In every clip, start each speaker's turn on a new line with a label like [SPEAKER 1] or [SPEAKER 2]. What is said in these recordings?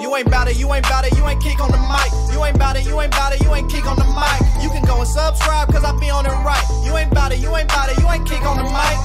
[SPEAKER 1] You ain't bout it, you ain't bout it, you ain't kick on the mic. You ain't bout it, you ain't bout it, you ain't kick on the mic. You can go and subscribe, cause I be on it right. You ain't bout it, you ain't bout it, you ain't kick on the
[SPEAKER 2] mic.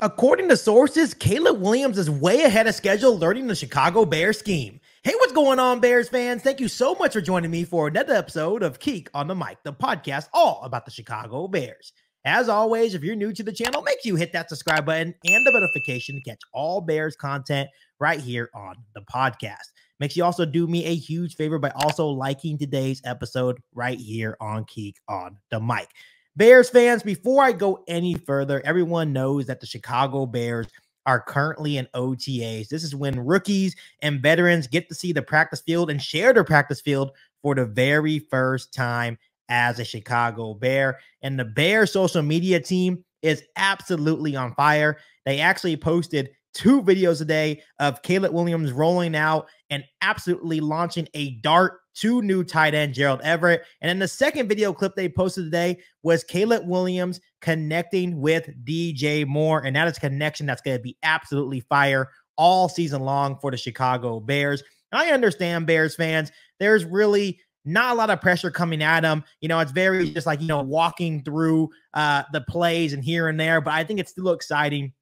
[SPEAKER 2] According to sources, Caleb Williams is way ahead of schedule learning the Chicago Bears scheme. Hey, what's going on, Bears fans? Thank you so much for joining me for another episode of KIEQ on the Mic, the podcast all about the Chicago Bears. As always, if you're new to the channel, make sure you hit that subscribe button and the notification to catch all Bears content right here on the podcast. Make sure you also do me a huge favor by also liking today's episode right here on KIEQ on the Mic. Bears fans, before I go any further, everyone knows that the Chicago Bears are currently in OTAs. This is when rookies and veterans get to see the practice field and share their practice field for the very first time as a Chicago Bear. And the Bear social media team is absolutely on fire. They actually posted two videos a day of Caleb Williams rolling out and absolutely launching a dart to new tight end Gerald Everett. And then the second video clip they posted today was Caleb Williams connecting with DJ Moore. And that is connection that's going to be absolutely fire all season long for the Chicago Bears. I understand Bears fans. There's really not a lot of pressure coming at him. You know, it's very just like, you know, walking through uh, the plays and here and there. But I think it's still exciting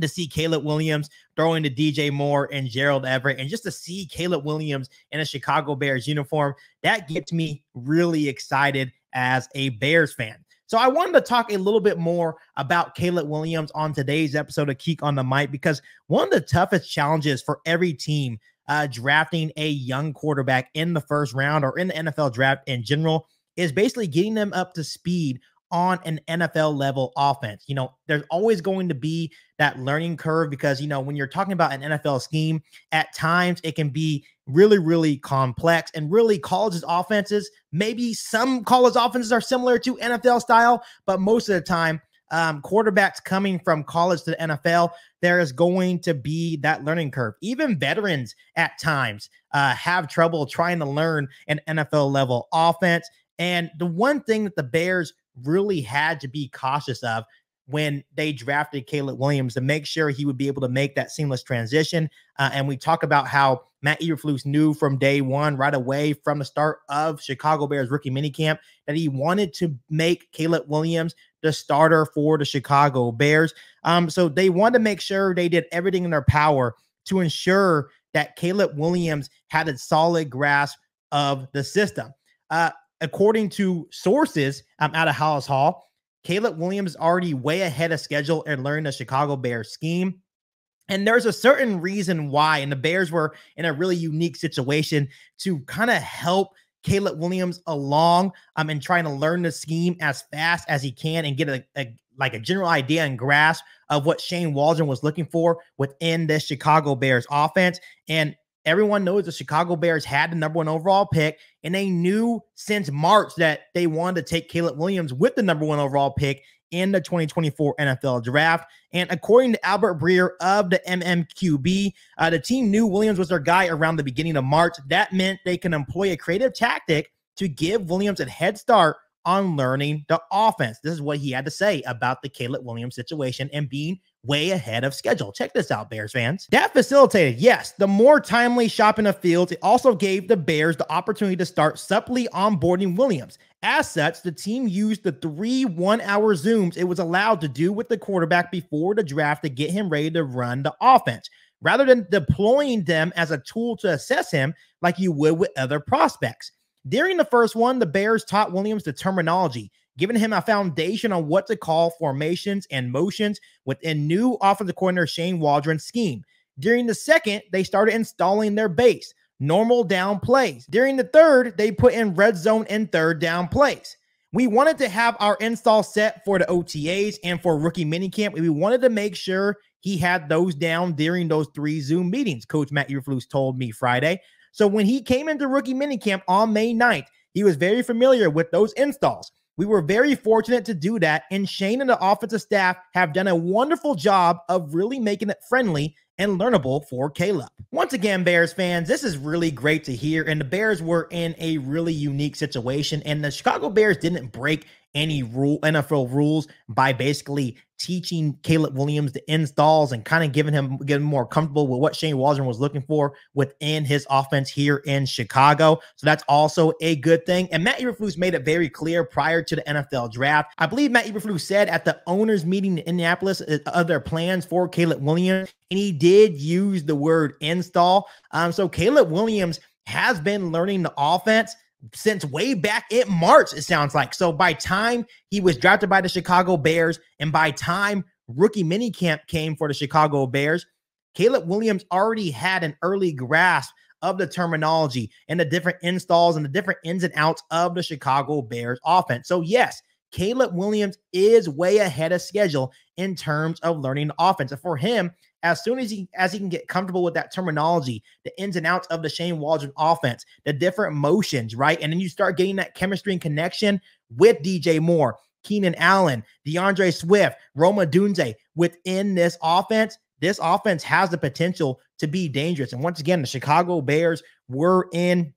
[SPEAKER 2] to see Caleb Williams throwing to DJ Moore and Gerald Everett, and just to see Caleb Williams in a Chicago Bears uniform, that gets me really excited as a Bears fan. So I wanted to talk a little bit more about Caleb Williams on today's episode of KIEQ on the Mic because one of the toughest challenges for every team uh, drafting a young quarterback in the first round or in the NFL draft in general is basically getting them up to speed on an NFL level offense. You know, there's always going to be that learning curve because, you know, when you're talking about an NFL scheme, at times it can be really, really complex and really college's offenses. Maybe some college offenses are similar to NFL style, but most of the time, um, quarterbacks coming from college to the NFL, there is going to be that learning curve. Even veterans at times uh, have trouble trying to learn an NFL level offense. And the one thing that the Bears really had to be cautious of when they drafted Caleb Williams to make sure he would be able to make that seamless transition. Uh, and we talk about how Matt Eberflus knew from day one, right away from the start of Chicago Bears rookie minicamp, that he wanted to make Caleb Williams the starter for the Chicago Bears. Um, so they wanted to make sure they did everything in their power to ensure that Caleb Williams had a solid grasp of the system. Uh, according to sources um, out of Halas Hall, Caleb Williams already way ahead of schedule and learning the Chicago Bears scheme. And there's a certain reason why. And the Bears were in a really unique situation to kind of help Caleb Williams along um, and trying to learn the scheme as fast as he can and get a, a like a general idea and grasp of what Shane Waldron was looking for within the Chicago Bears offense. And everyone knows the Chicago Bears had the number one overall pick, and they knew since March that they wanted to take Caleb Williams with the number one overall pick in the 2024 NFL draft. And according to Albert Breer of the MMQB, uh, the team knew Williams was their guy around the beginning of March. That meant they can employ a creative tactic to give Williams a head start on learning the offense. This is what he had to say about the Caleb Williams situation and being way ahead of schedule. Check this out, Bears fans. That facilitated, yes, the more timely shopping of fields. It also gave the Bears the opportunity to start supply onboarding Williams. As such, the team used the three one hour Zooms it was allowed to do with the quarterback before the draft to get him ready to run the offense, rather than deploying them as a tool to assess him like you would with other prospects. During the first one, the Bears taught Williams the terminology, giving him a foundation on what to call formations and motions within new offensive coordinator Shane Waldron's scheme. During the second, they started installing their base, normal down plays. During the third, they put in red zone and third down plays. We wanted to have our install set for the OTAs and for rookie minicamp. We wanted to make sure he had those down during those three Zoom meetings, Coach Matt Eberflus told me Friday. So when he came into rookie minicamp on May 9th, he was very familiar with those installs. We were very fortunate to do that, and Shane and the offensive staff have done a wonderful job of really making it friendly and learnable for Caleb. Once again, Bears fans, this is really great to hear. And the Bears were in a really unique situation, and the Chicago Bears didn't break any rule NFL rules by basically teaching Caleb Williams the installs and kind of giving him getting more comfortable with what Shane Waldron was looking for within his offense here in Chicago. So that's also a good thing. And Matt Eberflus made it very clear prior to the NFL draft. I believe Matt Eberflus said at the owners meeting in Indianapolis of their plans for Caleb Williams, and he did use the word install. Um, so Caleb Williams has been learning the offense since way back in March, it sounds like. So by time he was drafted by the Chicago Bears, and by time rookie minicamp came for the Chicago Bears, Caleb Williams already had an early grasp of the terminology and the different installs and the different ins and outs of the Chicago Bears offense. So, yes, Caleb Williams is way ahead of schedule in terms of learning the offense. And for him, as soon as he as he can get comfortable with that terminology, the ins and outs of the Shane Waldron offense, the different motions, right? And then you start getting that chemistry and connection with DJ Moore, Keenan Allen, DeAndre Swift, Rome Odunze within this offense. This offense has the potential to be dangerous. And once again, the Chicago Bears were in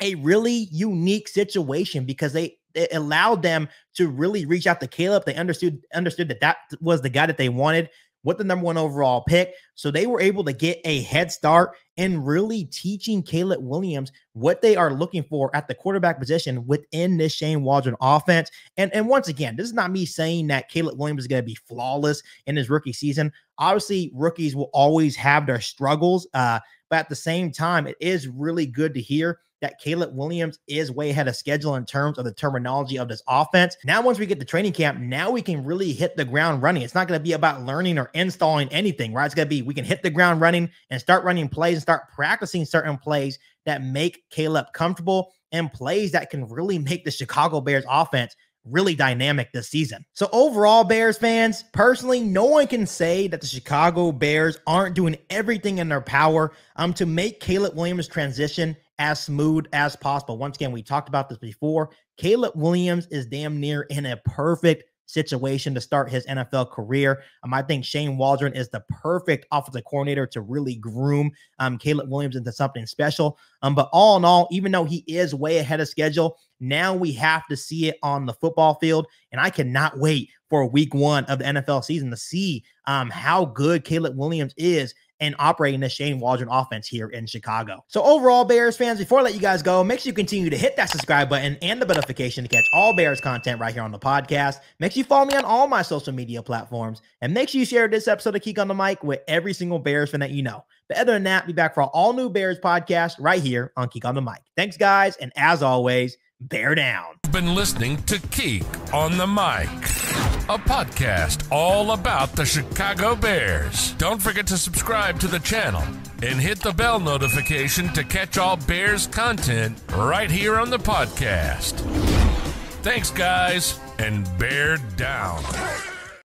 [SPEAKER 2] a really unique situation because they it allowed them to really reach out to Caleb. They understood understood that that was the guy that they wanted with the number one overall pick. So they were able to get a head start in really teaching Caleb Williams what they are looking for at the quarterback position within this Shane Waldron offense. And, and once again, this is not me saying that Caleb Williams is going to be flawless in his rookie season. Obviously, rookies will always have their struggles. Uh, but at the same time, it is really good to hear that Caleb Williams is way ahead of schedule in terms of the terminology of this offense. Now, once we get to training camp, now we can really hit the ground running. It's not going to be about learning or installing anything, right? It's going to be we can hit the ground running and start running plays and start practicing certain plays that make Caleb comfortable and plays that can really make the Chicago Bears offense really dynamic this season. So overall, Bears fans, personally, no one can say that the Chicago Bears aren't doing everything in their power um, to make Caleb Williams' transition as smooth as possible. Once again, we talked about this before. Caleb Williams is damn near in a perfect situation to start his NFL career. Um, I think Shane Waldron is the perfect offensive coordinator to really groom um, Caleb Williams into something special. Um, but all in all, even though he is way ahead of schedule, now we have to see it on the football field. And I cannot wait for week one of the NFL season to see um, how good Caleb Williams is and operating the Shane Waldron offense here in Chicago. So overall, Bears fans, before I let you guys go, make sure you continue to hit that subscribe button and the notification to catch all Bears content right here on the podcast. Make sure you follow me on all my social media platforms, and make sure you share this episode of KIEQ on the Mic with every single Bears fan that you know. But other than that, be back for all new Bears podcast right here on KIEQ on the Mic. Thanks, guys, and as always, bear down.
[SPEAKER 3] You've been listening to KIEQ on the Mic a podcast all about the Chicago Bears. Don't forget to subscribe to the channel and hit the bell notification to catch all Bears content right here on the podcast. Thanks, guys, and bear down.